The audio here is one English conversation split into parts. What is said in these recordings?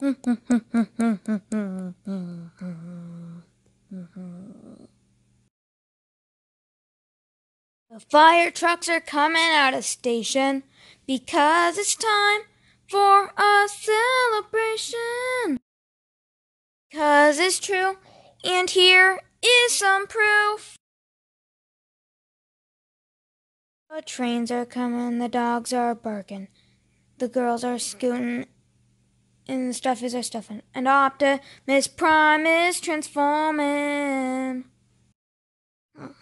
The fire trucks are coming out of station because it's time for a celebration. Cause it's true, and here is some proof. The trains are coming, the dogs are barking, the girls are scooting, and the stuffies are stuffing, and Optimus Prime is transforming. I'm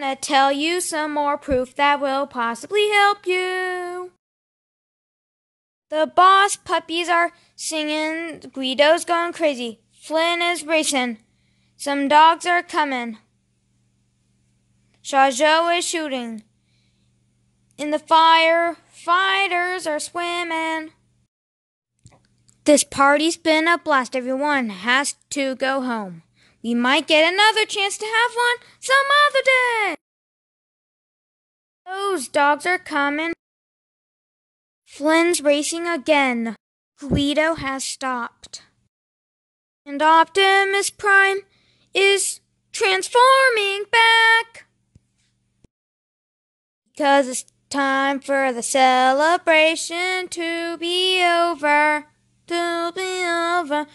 gonna tell you some more proof that will possibly help you. The boss puppies are singing, Guido's going crazy, Flynn is racing, some dogs are coming, Shajou is shooting. In the fire, fighters are swimming. This party's been a blast. Everyone has to go home. We might get another chance to have one some other day. Those dogs are coming. Flynn's racing again. Guido has stopped. And Optimus Prime is transforming back. Because it's time for the celebration to be over to be over,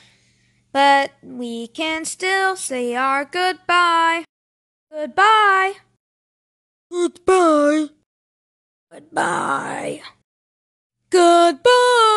but we can still say our goodbye. Goodbye. Goodbye. Goodbye. Goodbye.